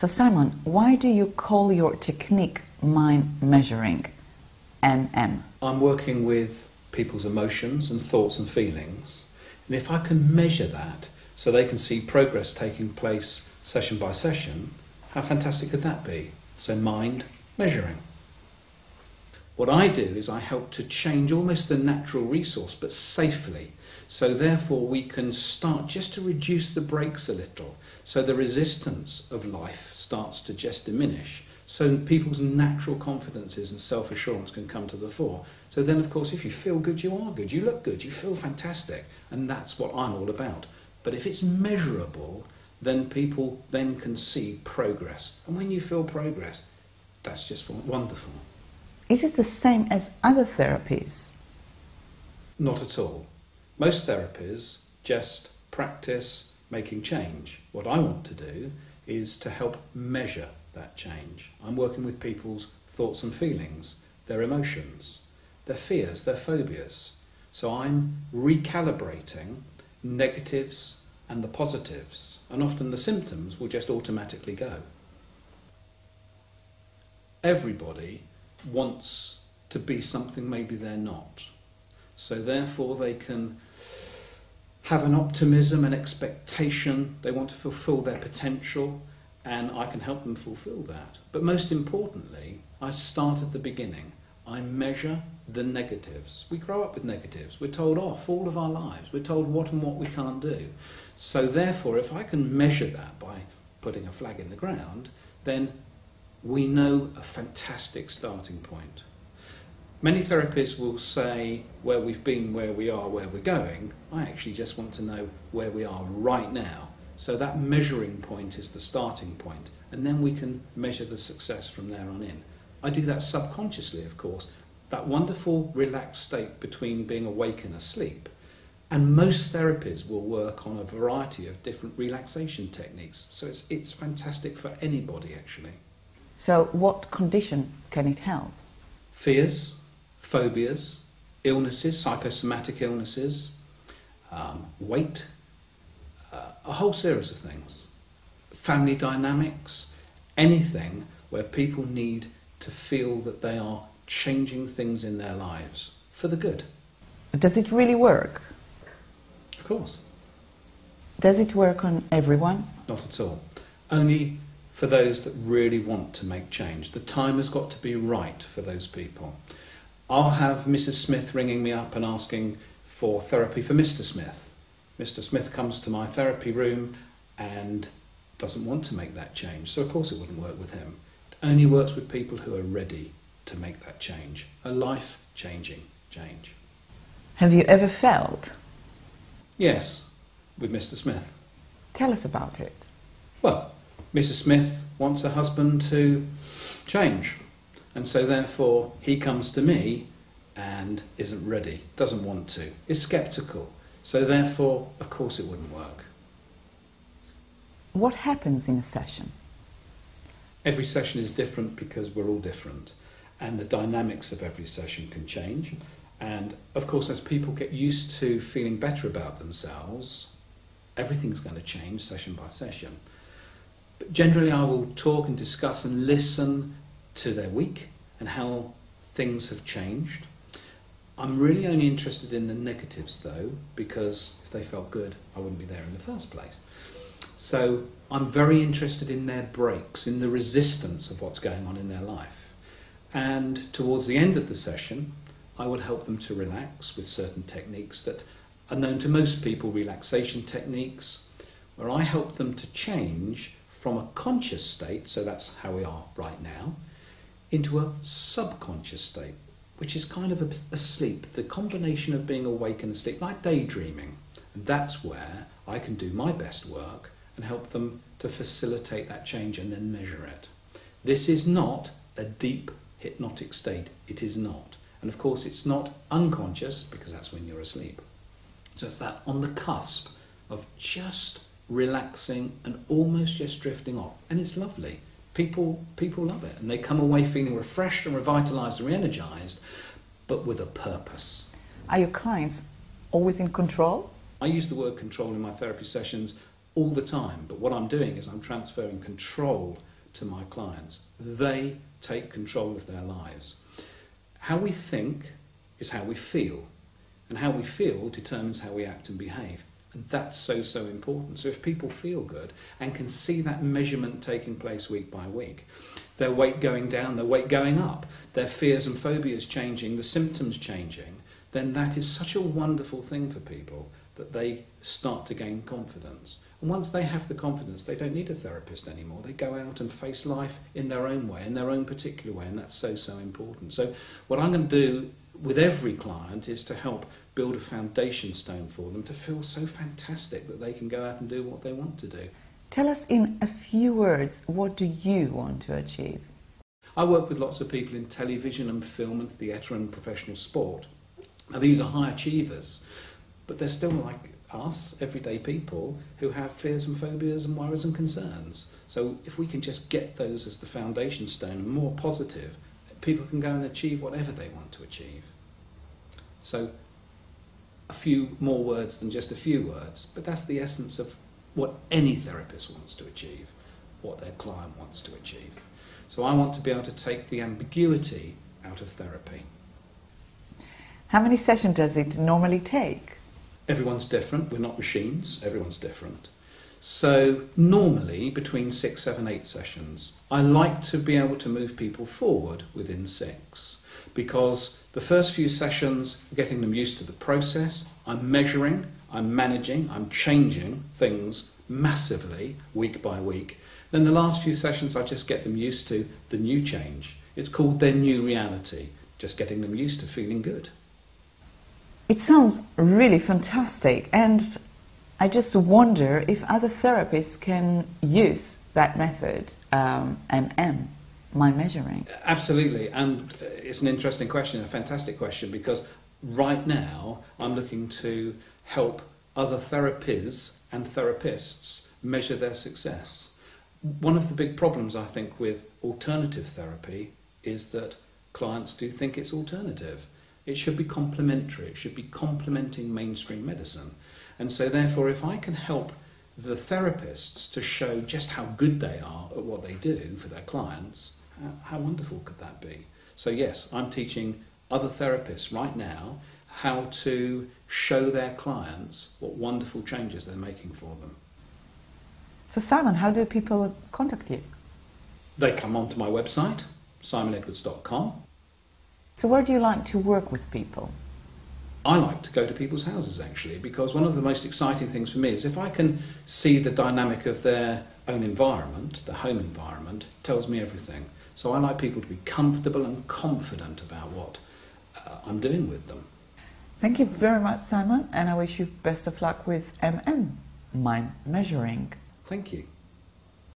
So, Simon, why do you call your technique mind measuring, MM? I'm working with people's emotions and thoughts and feelings, and if I can measure that so they can see progress taking place session by session, how fantastic could that be? So, mind measuring. What I do is I help to change almost the natural resource, but safely. So, therefore, we can start just to reduce the brakes a little. So, the resistance of life starts to just diminish. So, people's natural confidences and self assurance can come to the fore. So, then, of course, if you feel good, you are good. You look good. You feel fantastic. And that's what I'm all about. But if it's measurable, then people then can see progress. And when you feel progress, that's just wonderful. Is it the same as other therapies? Not at all. Most therapies just practice making change. What I want to do is to help measure that change. I'm working with people's thoughts and feelings, their emotions, their fears, their phobias. So I'm recalibrating negatives and the positives, and often the symptoms will just automatically go. Everybody wants to be something maybe they're not. So therefore they can have an optimism, an expectation, they want to fulfill their potential, and I can help them fulfill that. But most importantly, I start at the beginning. I measure the negatives. We grow up with negatives. We're told off all of our lives. We're told what and what we can't do. So therefore, if I can measure that by putting a flag in the ground, then we know a fantastic starting point. Many therapists will say where we've been, where we are, where we're going. I actually just want to know where we are right now. So that measuring point is the starting point, and then we can measure the success from there on in. I do that subconsciously, of course, that wonderful relaxed state between being awake and asleep. And most therapies will work on a variety of different relaxation techniques. So it's, it's fantastic for anybody, actually. So, what condition can it help? Fears, phobias, illnesses, psychosomatic illnesses, um, weight, uh, a whole series of things. Family dynamics, anything where people need to feel that they are changing things in their lives for the good. Does it really work? Of course. Does it work on everyone? Not at all. Only for those that really want to make change. The time has got to be right for those people. I'll have Mrs. Smith ringing me up and asking for therapy for Mr. Smith. Mr. Smith comes to my therapy room and doesn't want to make that change, so of course it wouldn't work with him. It only works with people who are ready to make that change, a life changing change. Have you ever felt? Yes, with Mr. Smith. Tell us about it. Well, Mrs. Smith wants her husband to change. And so, therefore, he comes to me and isn't ready, doesn't want to, is skeptical. So, therefore, of course, it wouldn't work. What happens in a session? Every session is different because we're all different, and the dynamics of every session can change. And of course, as people get used to feeling better about themselves, everything's going to change session by session. But generally, I will talk and discuss and listen to their week and how things have changed. I'm really only interested in the negatives though, because if they felt good, I wouldn't be there in the first place. So I'm very interested in their brakes, in the resistance of what's going on in their life. And towards the end of the session, I would help them to relax with certain techniques that are known to most people, relaxation techniques, where I help them to change from a conscious state, so that's how we are right now, into a subconscious state, which is kind of a sleep—the combination of being awake and asleep, like daydreaming. And that's where I can do my best work and help them to facilitate that change and then measure it. This is not a deep hypnotic state, it is not. And of course, it's not unconscious because that's when you're asleep. So it's that on the cusp of just relaxing and almost just drifting off. And it's lovely. People, people love it. And they come away feeling refreshed and revitalized and re energized, but with a purpose. Are your clients always in control? I use the word control in my therapy sessions all the time, but what I'm doing is I'm transferring control to my clients. They take control of their lives. How we think is how we feel, and how we feel determines how we act and behave. And that's so, so important. So if people feel good and can see that measurement taking place week by week, their weight going down, their weight going up, their fears and phobias changing, the symptoms changing, then that is such a wonderful thing for people that they start to gain confidence. And once they have the confidence, they don't need a therapist anymore. They go out and face life in their own way, in their own particular way, and that's so, so important. So, what I'm going to do with every client is to help build a foundation stone for them to feel so fantastic that they can go out and do what they want to do. Tell us in a few words, what do you want to achieve? I work with lots of people in television and film and theatre and professional sport. Now, these are high achievers, but they're still like us, everyday people, who have fears and phobias and worries and concerns. So, if we can just get those as the foundation stone and more positive, people can go and achieve whatever they want to achieve. So, a few more words than just a few words, but that's the essence of what any therapist wants to achieve, what their client wants to achieve. So I want to be able to take the ambiguity out of therapy. How many sessions does it normally take? Everyone's different. We're not machines. Everyone's different. So normally between six, seven, eight sessions. I like to be able to move people forward within six because the first few sessions, getting them used to the process, I'm measuring, I'm managing, I'm changing things massively week by week. Then the last few sessions, I just get them used to the new change. It's called their new reality, just getting them used to feeling good. It sounds really fantastic, and I just wonder if other therapists can use that method, um, MM, mind measuring. Absolutely, and it's an interesting question, a fantastic question, because right now I'm looking to help other therapies and therapists measure their success. One of the big problems, I think, with alternative therapy is that clients do think it's alternative. It should be complementary, it should be complementing mainstream medicine. And so, therefore, if I can help the therapists to show just how good they are at what they do for their clients, how, how wonderful could that be? So, yes, I'm teaching other therapists right now how to show their clients what wonderful changes they're making for them. So, Simon, how do people contact you? They come onto my website, simonedwards.com. So, where do you like to work with people? I like to go to people's houses actually because one of the most exciting things for me is if I can see the dynamic of their own environment, the home environment, tells me everything. So I like people to be comfortable and confident about what uh, I'm doing with them. Thank you very much, Simon, and I wish you best of luck with MM, mind measuring. Thank you.